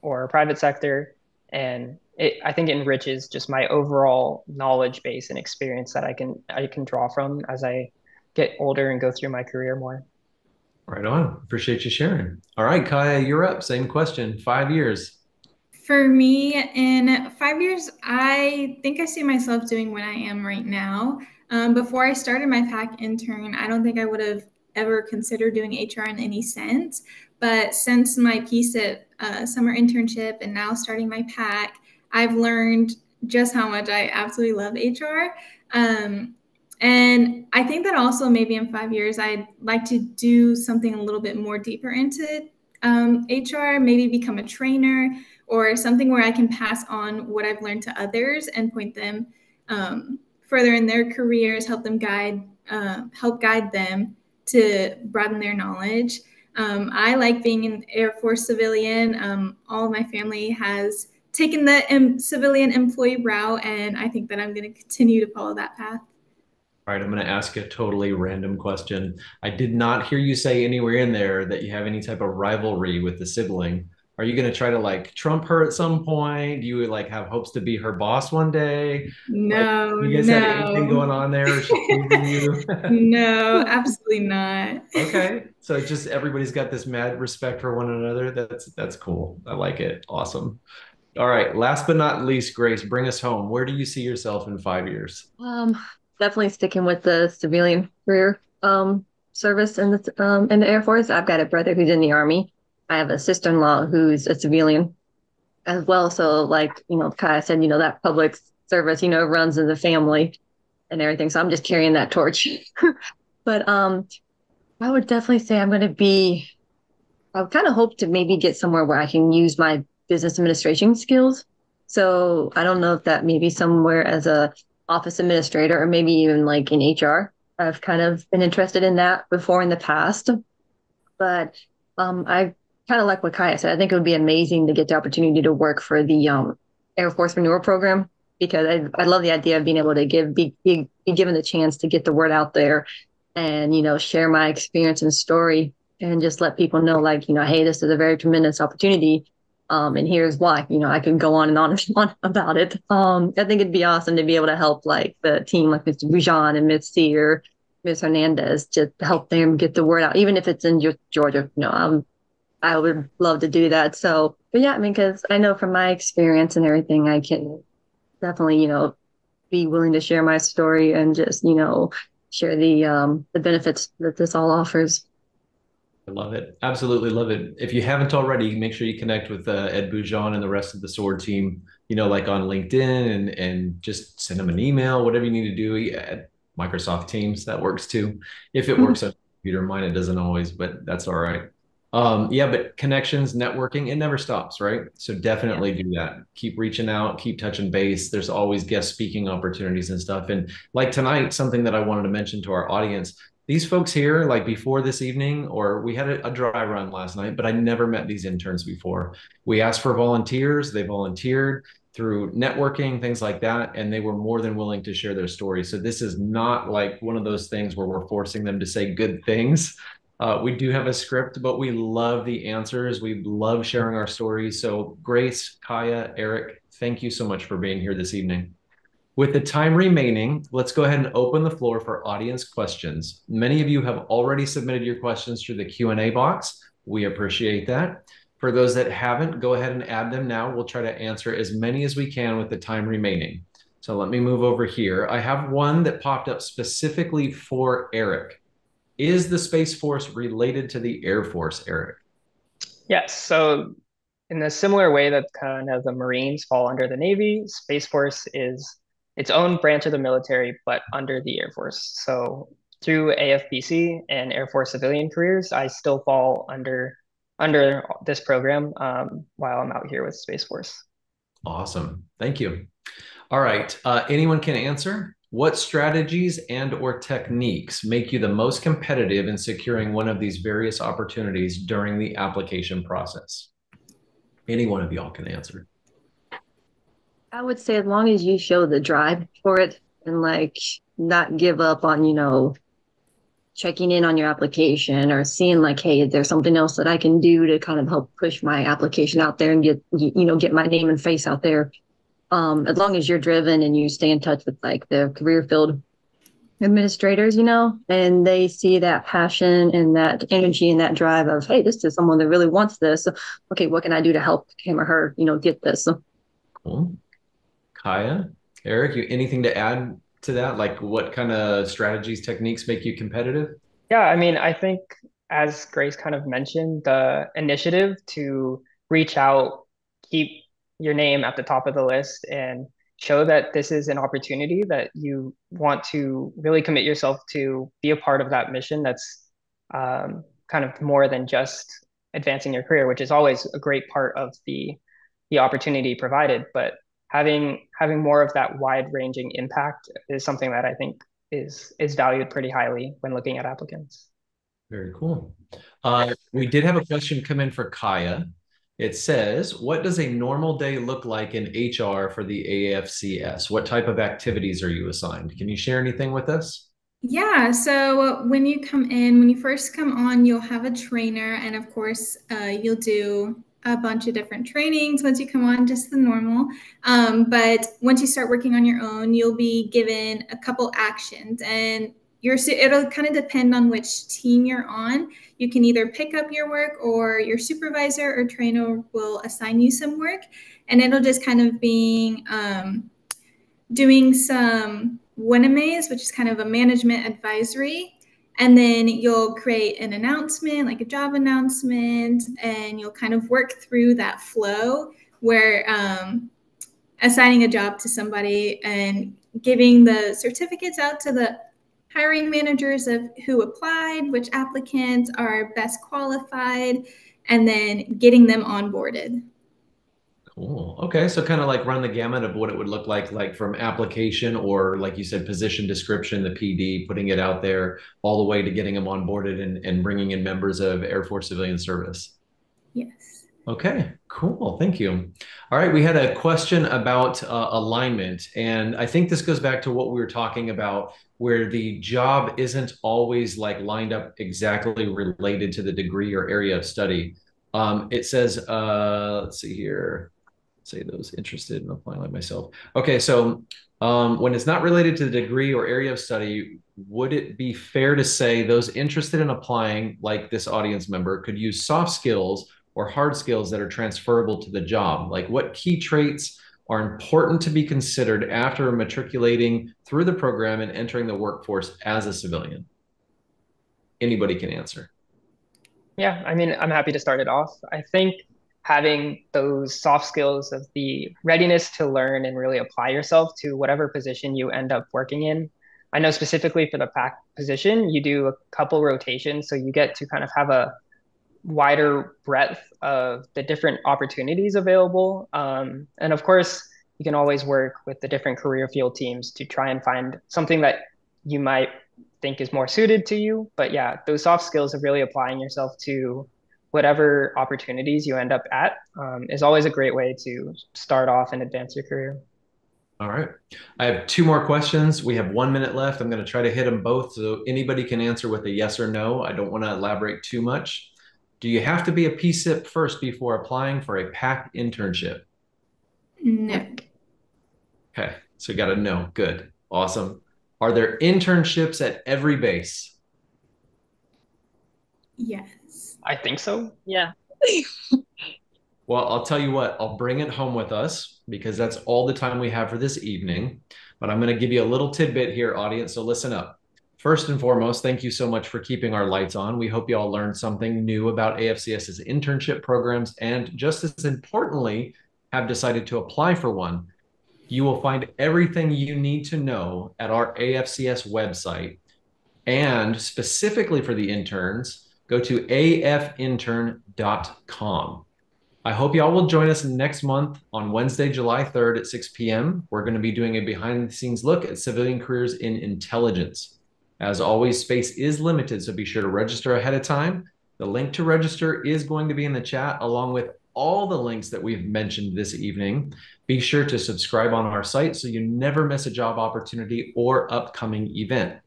or private sector. And it, I think it enriches just my overall knowledge base and experience that I can I can draw from as I get older and go through my career more. Right on. Appreciate you sharing. All right, Kaya, you're up. Same question. Five years. For me, in five years, I think I see myself doing what I am right now. Um, before I started my PAC intern, I don't think I would have ever considered doing HR in any sense. But since my PCIP uh, summer internship and now starting my PAC, I've learned just how much I absolutely love HR. Um, and I think that also maybe in five years, I'd like to do something a little bit more deeper into um, HR, maybe become a trainer or something where I can pass on what I've learned to others and point them um, further in their careers, help them guide, uh, help guide them to broaden their knowledge. Um, I like being an Air Force civilian. Um, all my family has taken the um, civilian employee route, and I think that I'm going to continue to follow that path. All right, I'm going to ask a totally random question. I did not hear you say anywhere in there that you have any type of rivalry with the sibling are you going to try to like trump her at some point? Do you like have hopes to be her boss one day? No, like, you guys no. have anything going on there? no, absolutely not. okay, so just everybody's got this mad respect for one another. That's that's cool. I like it. Awesome. All right. Last but not least, Grace, bring us home. Where do you see yourself in five years? Um, definitely sticking with the civilian career um service in the um in the Air Force. I've got a brother who's in the Army I have a sister in law who's a civilian as well. So, like, you know, Kai said, you know, that public service, you know, runs in the family and everything. So I'm just carrying that torch. but um, I would definitely say I'm going to be, I would kind of hope to maybe get somewhere where I can use my business administration skills. So I don't know if that maybe somewhere as a office administrator or maybe even like in HR. I've kind of been interested in that before in the past. But um, I kind of like what Kaya said, I think it would be amazing to get the opportunity to work for the um, Air Force Renewal Program because I, I love the idea of being able to give be, be, be given the chance to get the word out there and you know share my experience and story and just let people know like you know hey this is a very tremendous opportunity um, and here's why you know i could go on and on and on about it um, i think it'd be awesome to be able to help like the team like mr bujan and miss sear miss hernandez to help them get the word out even if it's in georgia you know i'm I would love to do that. So, but yeah, I mean, because I know from my experience and everything, I can definitely, you know, be willing to share my story and just, you know, share the um the benefits that this all offers. Love it. Absolutely love it. If you haven't already, make sure you connect with uh, Ed Boujon and the rest of the SWORD team, you know, like on LinkedIn and, and just send them an email, whatever you need to do. At Microsoft Teams, that works too. If it works on computer, mine it doesn't always, but that's all right. Um, yeah, but connections, networking, it never stops, right? So definitely yeah. do that. Keep reaching out, keep touching base. There's always guest speaking opportunities and stuff. And like tonight, something that I wanted to mention to our audience these folks here, like before this evening, or we had a, a, dry run last night, but I never met these interns before. We asked for volunteers, they volunteered through networking, things like that, and they were more than willing to share their story. So this is not like one of those things where we're forcing them to say good things. Uh, we do have a script, but we love the answers. We love sharing our stories. So Grace, Kaya, Eric, thank you so much for being here this evening. With the time remaining, let's go ahead and open the floor for audience questions. Many of you have already submitted your questions through the Q&A box. We appreciate that. For those that haven't, go ahead and add them now. We'll try to answer as many as we can with the time remaining. So let me move over here. I have one that popped up specifically for Eric. Is the Space Force related to the Air Force, Eric? Yes. So in a similar way that kind of the Marines fall under the Navy, Space Force is its own branch of the military, but under the Air Force. So through AFPC and Air Force civilian careers, I still fall under under this program um, while I'm out here with Space Force. Awesome, thank you. All right, uh, anyone can answer. What strategies and or techniques make you the most competitive in securing one of these various opportunities during the application process? Any one of y'all can answer. I would say as long as you show the drive for it and like not give up on, you know, checking in on your application or seeing like, hey, is there something else that I can do to kind of help push my application out there and get, you know, get my name and face out there. Um, as long as you're driven and you stay in touch with like the career field administrators, you know, and they see that passion and that energy and that drive of, hey, this is someone that really wants this. Okay, what can I do to help him or her, you know, get this? Cool. Kaya, Eric, you anything to add to that? Like what kind of strategies, techniques make you competitive? Yeah, I mean, I think as Grace kind of mentioned, the initiative to reach out, keep your name at the top of the list and show that this is an opportunity that you want to really commit yourself to be a part of that mission that's um, kind of more than just advancing your career, which is always a great part of the the opportunity provided. But having having more of that wide ranging impact is something that I think is is valued pretty highly when looking at applicants. Very cool. Uh, we did have a question come in for Kaya. It says, "What does a normal day look like in HR for the AFCS? What type of activities are you assigned? Can you share anything with us?" Yeah, so when you come in, when you first come on, you'll have a trainer, and of course, uh, you'll do a bunch of different trainings once you come on, just the normal. Um, but once you start working on your own, you'll be given a couple actions, and your it'll kind of depend on which team you're on. You can either pick up your work, or your supervisor or trainer will assign you some work, and it'll just kind of being um, doing some WNMAs, which is kind of a management advisory and then you'll create an announcement, like a job announcement, and you'll kind of work through that flow where um, assigning a job to somebody and giving the certificates out to the hiring managers of who applied, which applicants are best qualified, and then getting them onboarded. Cool. Okay. So kind of like run the gamut of what it would look like, like from application or like you said, position description, the PD, putting it out there all the way to getting them onboarded and, and bringing in members of Air Force Civilian Service. Yes. Okay, cool. Thank you. All right, we had a question about uh, alignment, and I think this goes back to what we were talking about, where the job isn't always like lined up exactly related to the degree or area of study. Um, it says, uh, let's see here say those interested in applying like myself. Okay, so um, when it's not related to the degree or area of study, would it be fair to say those interested in applying, like this audience member, could use soft skills or hard skills that are transferable to the job? Like what key traits are important to be considered after matriculating through the program and entering the workforce as a civilian? Anybody can answer. Yeah, I mean, I'm happy to start it off. I think having those soft skills of the readiness to learn and really apply yourself to whatever position you end up working in. I know specifically for the PAC position, you do a couple rotations, so you get to kind of have a wider breadth of the different opportunities available. Um, and of course, you can always work with the different career field teams to try and find something that you might think is more suited to you. But yeah, those soft skills of really applying yourself to whatever opportunities you end up at um, is always a great way to start off and advance your career. All right. I have two more questions. We have one minute left. I'm going to try to hit them both. So anybody can answer with a yes or no. I don't want to elaborate too much. Do you have to be a PCIP first before applying for a PAC internship? No. Okay. So you got a no. Good. Awesome. Are there internships at every base? Yes. I think so. Yeah. Well, I'll tell you what, I'll bring it home with us because that's all the time we have for this evening. But I'm going to give you a little tidbit here, audience. So listen up. First and foremost, thank you so much for keeping our lights on. We hope you all learned something new about AFCS's internship programs and just as importantly, have decided to apply for one. You will find everything you need to know at our AFCS website. And specifically for the interns, go to afintern.com. I hope y'all will join us next month on Wednesday, July 3rd at 6 p.m. We're going to be doing a behind the scenes look at civilian careers in intelligence. As always, space is limited, so be sure to register ahead of time. The link to register is going to be in the chat along with all the links that we've mentioned this evening. Be sure to subscribe on our site so you never miss a job opportunity or upcoming event.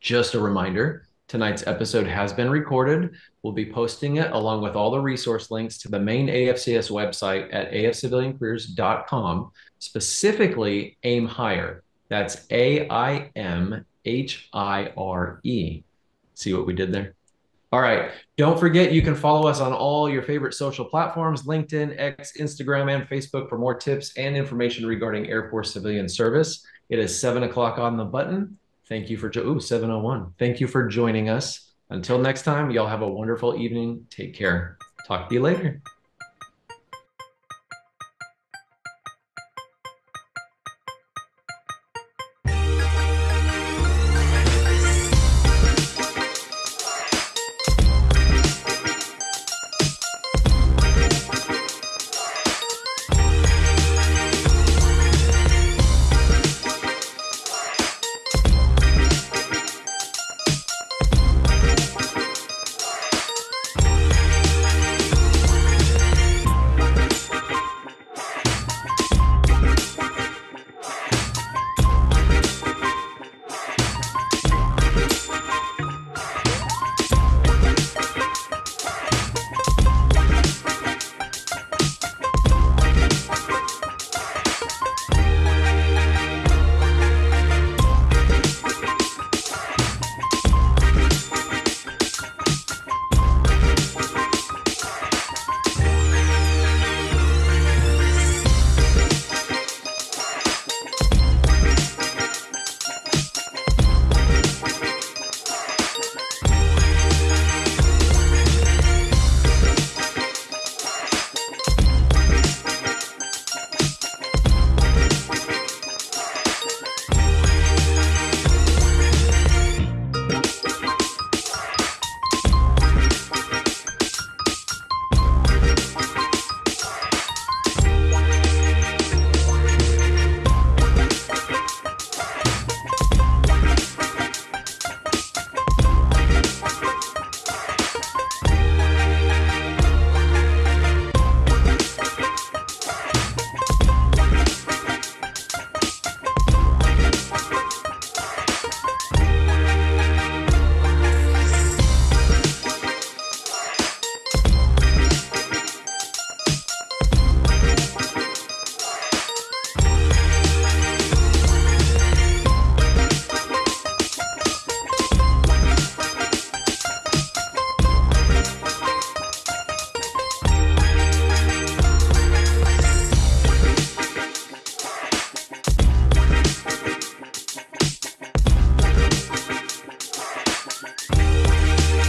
Just a reminder, Tonight's episode has been recorded. We'll be posting it along with all the resource links to the main AFCS website at afciviliancareers.com, specifically Aim Hire. That's A I M H I R E. See what we did there? All right. Don't forget, you can follow us on all your favorite social platforms LinkedIn, X, Instagram, and Facebook for more tips and information regarding Air Force civilian service. It is seven o'clock on the button. Thank you for, ooh, 701. Thank you for joining us. Until next time, y'all have a wonderful evening. Take care. Talk to you later.